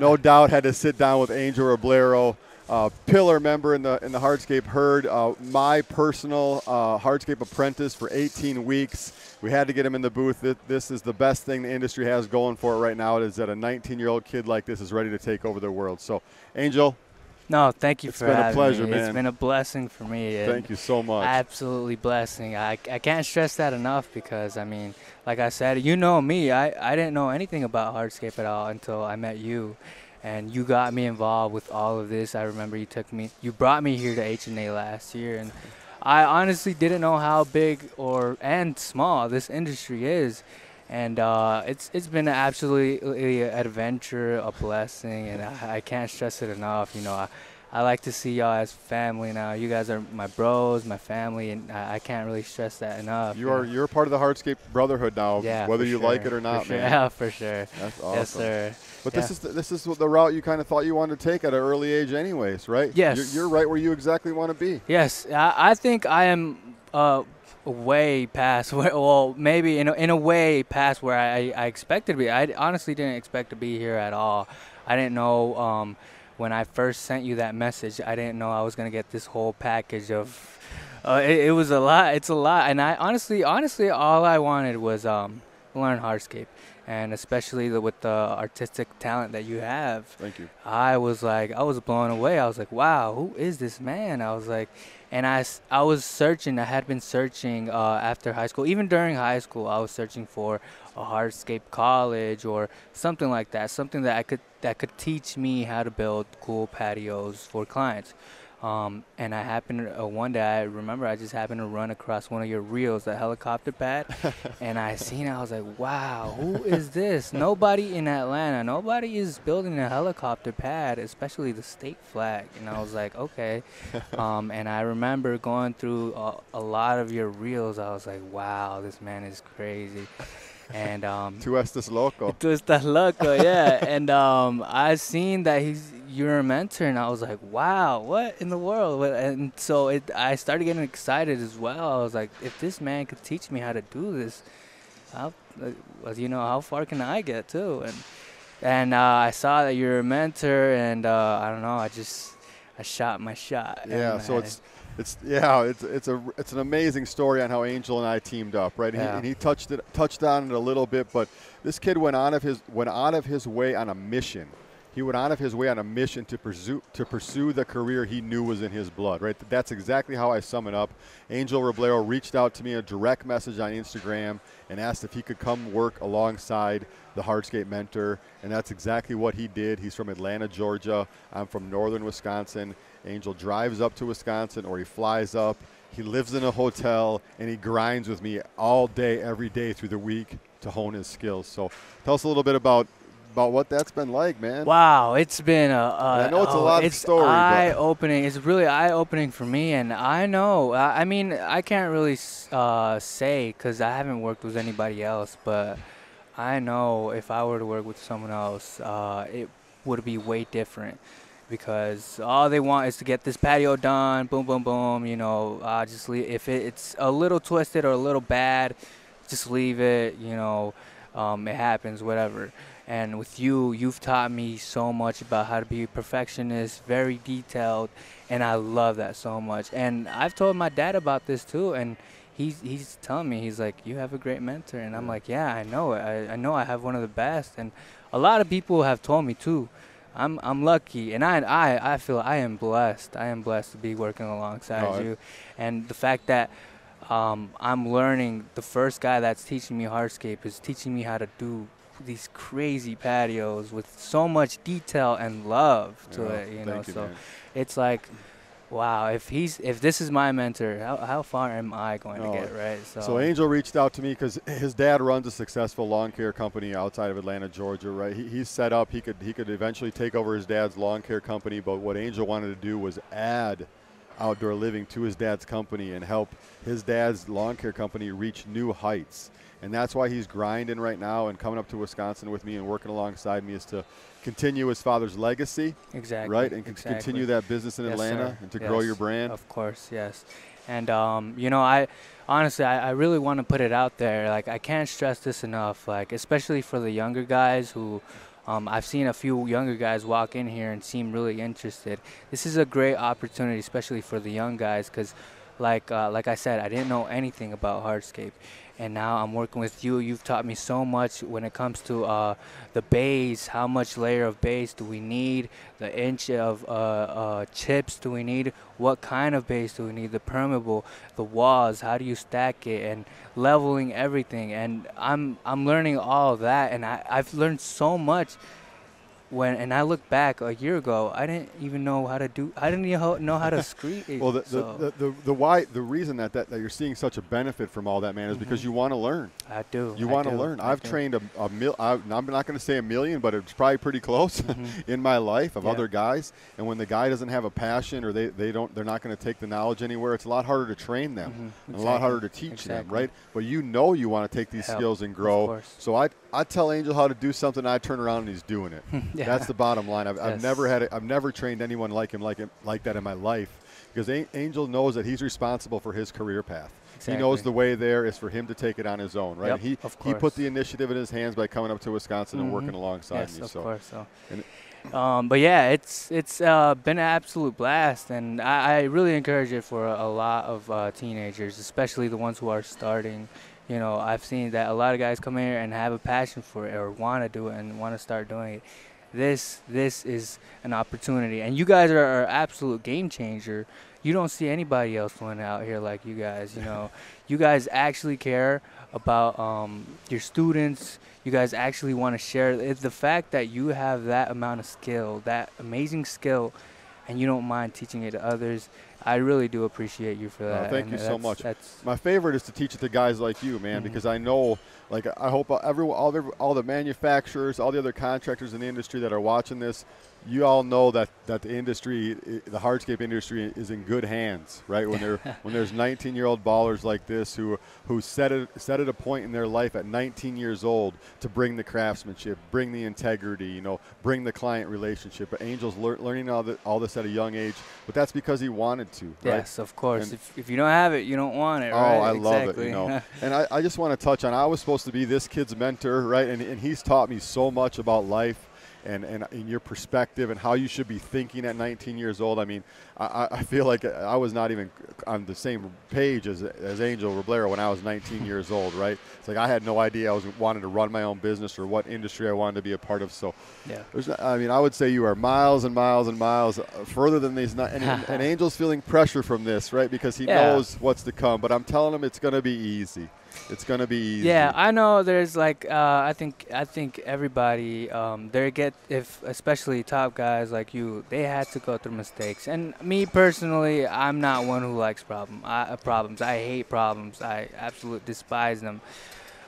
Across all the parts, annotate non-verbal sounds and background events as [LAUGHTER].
no doubt had to sit down with Angel Roblero, uh, pillar member in the in the Hardscape herd, uh, my personal uh, Hardscape apprentice for 18 weeks. We had to get him in the booth. This is the best thing the industry has going for it right now. Is that a 19-year-old kid like this is ready to take over the world. So, Angel, no, thank you it's for having me. It's been a pleasure, me. Man. It's been a blessing for me. Thank you so much. Absolutely blessing. I, I can't stress that enough because I mean, like I said, you know me. I, I didn't know anything about hardscape at all until I met you, and you got me involved with all of this. I remember you took me, you brought me here to H and A last year, and I honestly didn't know how big or and small this industry is and uh, it's it's been absolutely an adventure, a blessing, and I, I, can't stress it enough. You know, I, I like to see y'all as family now. You guys are my bros, my family, and I, I can't really stress that enough. You are you're part of the Hardscape Brotherhood now, yeah, whether you sure, like it or not, sure. man. [LAUGHS] Yeah, for sure. That's awesome. Yes, sir. But yeah. this is the, this is the route you kind of thought you wanted to take at an early age, anyways, right? Yes. You're, you're right where you exactly want to be. Yes, I, I think I am. Uh, way past [LAUGHS] where, well maybe in a, in a way past where I, I expected to be. I honestly didn't expect to be here at all. I didn't know um, when I first sent you that message I didn't know I was gonna get this whole package of uh, it, it, was a lot it's a lot. And I honestly honestly all I wanted was um, learn hardscape and especially the, with the artistic talent that you have. Thank you. I was like I was blown away. I was like wow who is this man? I was like and I, I was searching i had been searching uh, after high school. Even during high school i was searching for a hardscape college or something like that something that i could that could teach me how to build cool patios for clients um, and I happened uh, one day I remember I just happened to run across one of your reels, the helicopter pad, [LAUGHS] and I seen it. I was like, "Wow, who is this? [LAUGHS] nobody in Atlanta, nobody is building a helicopter pad, especially the state flag." And I was like, "Okay." [LAUGHS] Um, and I remember going through a, a lot of your reels. I was like, "Wow, this man is crazy." and um, tú estás loco. Tú estás loco, yeah. and um, I seen that he's you're a mentor, and I was like, wow, what in the world? And so it, I started getting excited as well. I was like, if this man could teach me how to do this, how, uh, you know, how far can I get too? And and uh, I saw that you're a mentor, and uh, I don't know, I just I shot my shot. Yeah, so it's it's yeah, it's it's a it's an amazing story on how Angel and I teamed up, right? And, yeah. he, and he touched it touched on it a little bit, but this kid went out of his went out of his way on a mission. He went out of his way on a mission to pursue to pursue the career he knew was in his blood, right? That's exactly how I sum it up. Angel Roblero reached out to me a direct message on Instagram and asked if he could come work alongside the Hardscape mentor, and that's exactly what he did. He's from Atlanta, Georgia. I'm from northern Wisconsin. Angel drives up to Wisconsin or he flies up. He lives in a hotel and he grinds with me all day, every day through the week to hone his skills. So tell us a little bit about about what that's been like, man. Wow, it's been a. a I know it's oh, a lot it's of story. eye opening. It's really eye opening for me, and I know. I, I mean, I can't really uh, say because I haven't worked with anybody else, but I know if I were to work with someone else, uh, it would be way different because all they want is to get this patio done. Boom, boom, boom. You know, uh, just leave. If it, it's a little twisted or a little bad, just leave it. You know, um, it happens. Whatever. And with you, you've taught me so much about how to be a perfectionist, very detailed, and I love that so much. And I've told my dad about this too, and he's he's telling me he's like, you have a great mentor, and I'm like, yeah, I know it. I, I know I have one of the best, and a lot of people have told me too. I'm I'm lucky, and I I I feel I am blessed. I am blessed to be working alongside oh, you, and the fact that. Um, I'm learning. The first guy that's teaching me hardscape is teaching me how to do these crazy patios with so much detail and love to yeah, it. You know, you, so man. it's like, wow. If he's if this is my mentor, how how far am I going Oh, to get? Right. So, So Angel reached out to me because his dad runs a successful lawn care company outside of Atlanta, Georgia. Right, he, he's set up. He could he could eventually take over his dad's lawn care company, but what Angel wanted to do was add outdoor living to his dad's company and help his dad's lawn care company reach new heights. And that's why he's grinding right now and coming up to Wisconsin with me and working alongside me is to continue his father's legacy, exactly. right, and exactly. continue that business in Yes, Atlanta sir. and to grow your brand. Of course, yes. And um, you know, I honestly, I, I really want to put it out there. Like, I can't stress this enough. Like, especially for the younger guys who Um, I've seen a few younger guys walk in here and seem really interested. This is a great opportunity, especially for the young guys, because, like uh, like I said, I didn't know anything about hardscape, and now I'm working with you. You've taught me so much when it comes to uh, the base. How much layer of base do we need? The inch of uh, uh, chips do we need? What kind of base do we need? The permeable, the walls. How do you stack it? And leveling everything. And I'm I'm learning all that, and I, I've learned so much when and I look back a year ago, I didn't even know how to do. I didn't even know how to [LAUGHS] screen. well, the, so. the, the, the, the, why the reason that, that, that you're seeing such a benefit from all that man is mm-hmm. because you want to learn. I do. You want to learn. I have trained a, a mil. I, am not going to say a million, but it's probably pretty close [LAUGHS] mm-hmm. in my life of yeah. other guys. And when the guy doesn't have a passion or they, they don't they're not going to take the knowledge anywhere, it's a lot harder to train them, mm-hmm. exactly. and a lot harder to teach exactly. them, right? But you know you want to take these Help. skills and grow. So I I tell Angel how to do something, I turn around and he's doing it. [LAUGHS] yeah. That's the bottom line. I've, yes. I've never had it, I've never trained anyone like him like him like that in my life because Angel knows that he's responsible for his career path. Exactly. He knows the way there is for him to take it on his own, right? Yep, he he put the initiative in his hands by coming up to Wisconsin mm-hmm. and working alongside yes, me. Of so. course, so. Um, but yeah, it's it's uh, been an absolute blast, and I, I really encourage it for a, a lot of uh, teenagers, especially the ones who are starting you know, I've seen that a lot of guys come here and have a passion for it or want to do it and want to start doing it. This this is an opportunity, and you guys are an absolute game changer. You don't see anybody else doing out here like you guys. You know, [LAUGHS] you guys actually care about um, your students. You guys actually want to share. It's the fact that you have that amount of skill, that amazing skill, and you don't mind teaching it to others I really do appreciate you for that. thank and you so much. That's My favorite is to teach it to guys like you, man, mm-hmm. because I know, like, I hope everyone, all the, all the manufacturers, all the other contractors in the industry that are watching this, you all know that, that the industry, the hardscape industry, is in good hands, right? When there [LAUGHS] when there's 19 year old ballers like this who who set it set at a point in their life at 19 years old to bring the craftsmanship, bring the integrity, you know, bring the client relationship. But Angel's lear, learning all, the, all this at a young age, but that's because he wanted to. Right? Yes, of course. if, if you don't have it, you don't want it. Right? Oh, right? I exactly. love it. You know, [LAUGHS] and I, I just want to touch on. I was supposed to be this kid's mentor, right? And, and he's taught me so much about life and, and in your perspective and how you should be thinking at 19 years old. I mean, I, I feel like I was not even on the same page as, as Angel Roblero when I was 19 years old, right? It's like I had no idea I was wanting to run my own business or what industry I wanted to be a part of. So, yeah. I mean, I would say you are miles and miles and miles uh, further than these. Not, and, and [LAUGHS] Angel's feeling pressure from this, right? Because he yeah. knows what's to come. But I'm telling him it's going to be easy. It's gonna be easy. Yeah, I know. There's like uh, I think I think everybody um, they get if especially top guys like you they had to go through mistakes. And me personally, I'm not one who likes problem I, uh, problems. I hate problems. I absolutely despise them.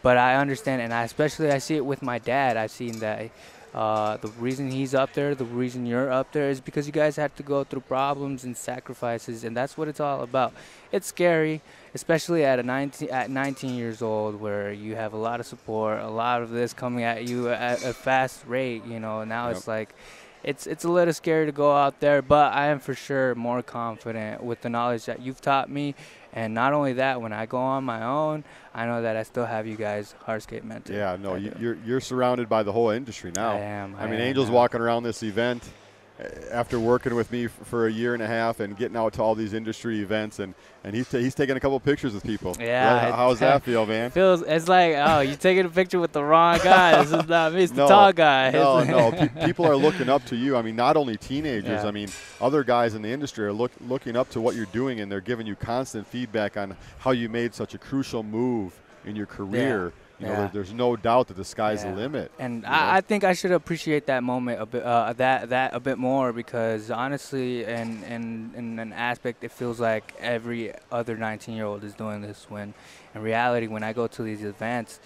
But I understand, and I especially I see it with my dad. I've seen that. Uh, the reason he's up there, the reason you're up there, is because you guys had to go through problems and sacrifices, and that's what it's all about. It's scary especially at a 19 at 19 years old where you have a lot of support a lot of this coming at you at a fast rate you know now yep. it's like it's it's a little scary to go out there but i am for sure more confident with the knowledge that you've taught me. And not only that when i go on my own i know that i still have you guys hardscape mentor. Yeah no you, are you're, you're surrounded by the whole industry now. I am i, I mean am, angels walking around this event after working with me for a year and a half and getting out to all these industry events and and he's, he's taking a couple pictures with people. Yeah. Right? How's that [LAUGHS] feel, man? Feels it's like oh you're taking a picture with the wrong guy. this is not me. It's [LAUGHS] no, the tall guy. No, [LAUGHS] no. People are looking up to you. I mean, not only teenagers. Yeah. I mean, other guys in the industry are look, looking up to what you're doing and they're giving you constant feedback on how you made such a crucial move in your career. Yeah you know, there, there's no doubt that the sky's yeah. the limit. And I, I, think I should appreciate that moment a bit, uh, that that a bit more because honestly, in, in in an aspect, it feels like every other 19 year old is doing this. When in reality, when I go to these events,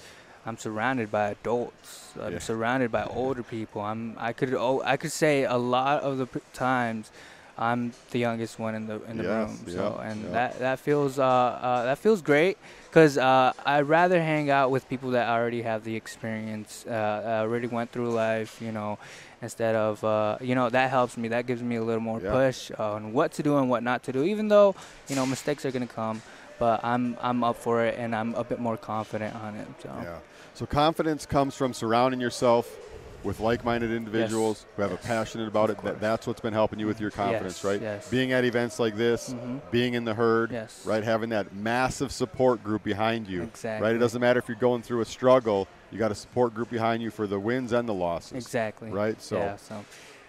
I'm surrounded by adults. I'm yeah. surrounded by older people. I'm I could oh, I could say a lot of the times I'm the youngest one in the in the yes, room. So and that that feels uh, uh, that feels great because uh, I'd rather hang out with people that already have the experience, uh, already went through life, you know, instead of uh, you know that helps me. That gives me a little more push on what to do and what not to do. Even though you know mistakes are gonna come, but I'm I'm up for it and I'm a bit more confident on it. So. Yeah. So confidence comes from surrounding yourself with like-minded individuals who have Yes. a passionate about Of it. That, that's what's been helping you with your confidence, Yes, right? yes. Being at events like this, Mhm. being in the herd, Yes. right? Having that massive support group behind you, right? It doesn't matter if you're going through a struggle. You got a support group behind you for the wins and the losses. Exactly. Right, so- yeah, so.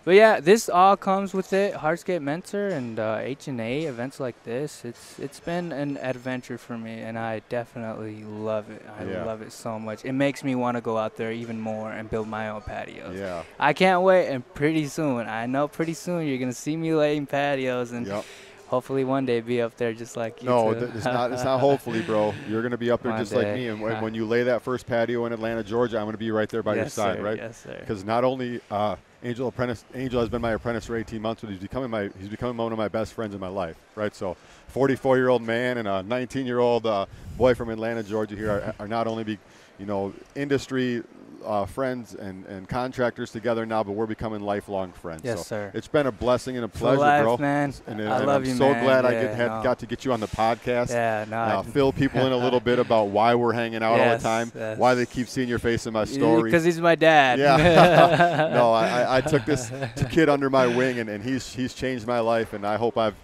But yeah, this all comes with it. Hardscape Mentor and uh, H and A events like this. It's it's been an adventure for me, and I definitely love it. I Yeah. love it so much. It makes me want to go out there even more and build my own patios. Yeah. I can't wait, and pretty soon, I know pretty soon you're gonna see me laying patios, and Yep. Hopefully one day be up there just like you. No, th- it's not. It's not. Hopefully, bro, [LAUGHS] you're going to be up there One just like me. And when, when you lay that first patio in Atlanta, Georgia, I'm going to be right there by your side, sir, right? Yes, sir. Because not only uh, Angel apprentice, Angel has been my apprentice for 18 months, but he's becoming my he's becoming one of my best friends in my life, right? So, 44 year old man and a 19 year old uh, boy from Atlanta, Georgia, here are, are not only be, you know, industry. Uh, friends and, and contractors together now, but we're becoming lifelong friends. Yes, so sir. It's been a blessing and a pleasure, life, bro. man. And, I and love I'm you, so man. glad I get, had, no. got to get you on the podcast Yeah, no. uh, fill people in a little bit [LAUGHS] about why we're hanging out all the time, yes. why they keep seeing your face in my story. Because he's my dad. Yeah. [LAUGHS] no, I, I- I took this [LAUGHS] kid under my wing, and, and he's he's changed my life, and I hope I've.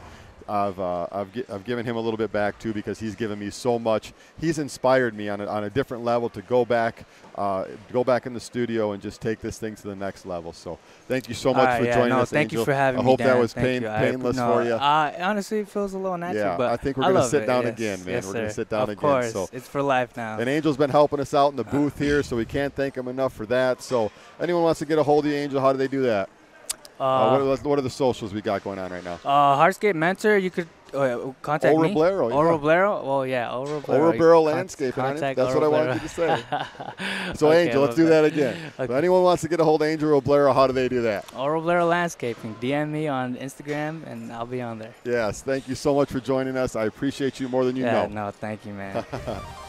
I've, uh, I've, gi- I've given him a little bit back too because he's given me so much. He's inspired me on a, on a different level to go back, uh, go back in the studio and just take this thing to the next level. So thank you so much for yeah, joining no, us. Thank Angel. you for having I me. hope that was pain. I- painless no, for you. Uh, honestly, it feels a little natural, Yeah, but I think we're gonna sit it, down yes, again, man. yes, We're gonna sit down of again, course, so- it's for life now. And Angel's been helping us out in the booth here, so we can't thank him enough for that. So anyone wants to get a hold of you, Angel, how do they do that? Uh, uh, what, are, what are the socials we got going on right now? uh, Hardscape Mentor, you could uh, contact Oro me. Blero, yeah. Oro Blero? Well, yeah, Oro Blero. Oro con- Landscaping. Contact That's what I Oro wanted you to say. [LAUGHS] So Okay, Angel, let's do that again. Okay. anyone wants to get a hold of Angel Roblero, how do they do that? Oro Blero Landscaping. DM me on Instagram, and I'll be on there. Yes, thank you so much for joining us. I appreciate you more than you yeah, know. no, thank you, man. [LAUGHS]